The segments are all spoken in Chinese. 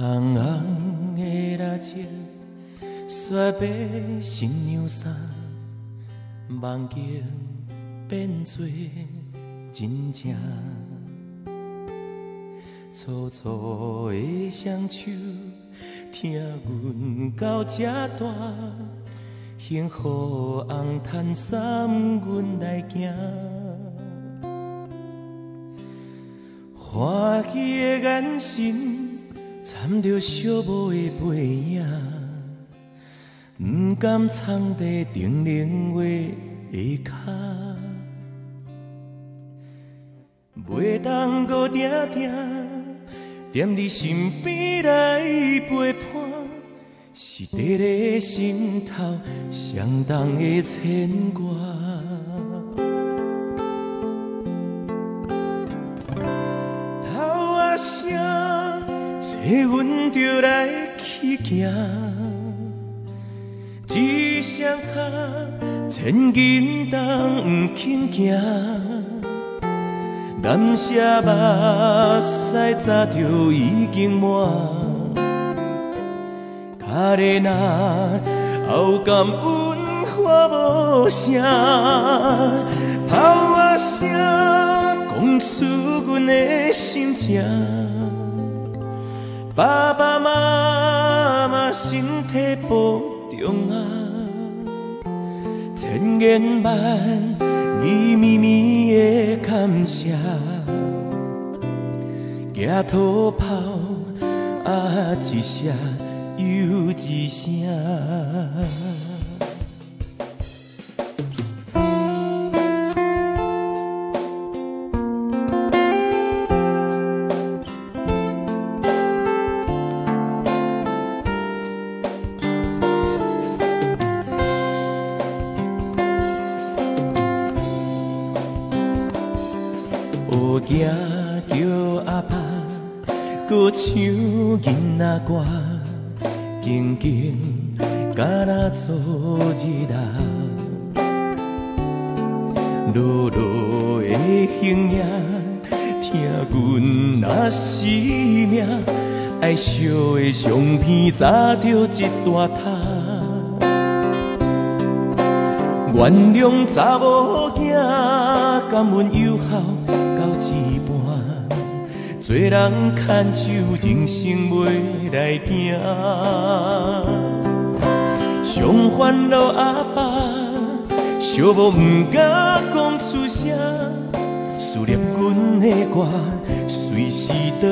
红红的蜡烛，雪白新娘衫，梦境变作真正。粗粗的双手，疼阮到这大，幸福红毯送阮来行。欢喜的眼神。掺着寂寞的背影，不敢藏在叮咛话的脚，袂当搁定定踮你身边来陪伴，是伫咧心头相当的牵挂。头仔声，找阮就来去行，一双脚千斤重不轻行。感谢目屎早就已经满，卡咧那后感恩话无声，炮啊声讲出阮的心情。爸爸妈妈身体保重啊，千言万。语绵绵的感谢，惊土炮啊一声又一声。唱囡仔歌，静静甲那昨日啊，落落的形影，听阮那生命，爱笑的相片砸着一大塔，原谅查某囝，感恩友好一半。做人。牵手，人。生袂来行。上烦恼阿爸，寂寞不敢讲出声。思念阮的歌，随时转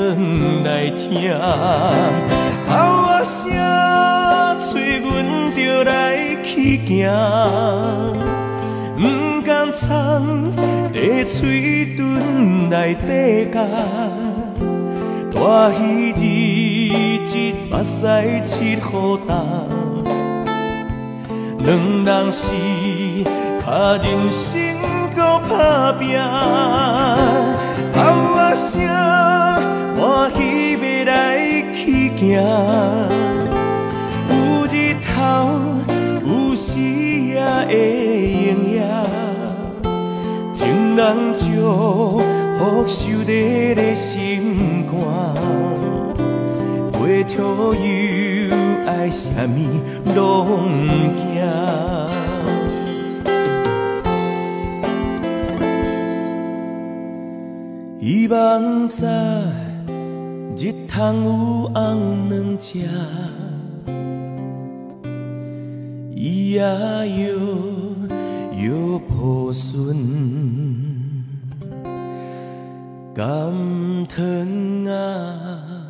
来听。哭啊声，催阮着来去行。不敢藏在嘴内底甲。大喜日日，目屎七雨重，两人是靠人生搁打拼，哭啊声，欢喜要来去行，有日头，有时也会用呀，情人就福寿在咧心肝。回头又爱什么拢惊，希望在日通有红软食，伊也摇摇抱孙，感叹啊。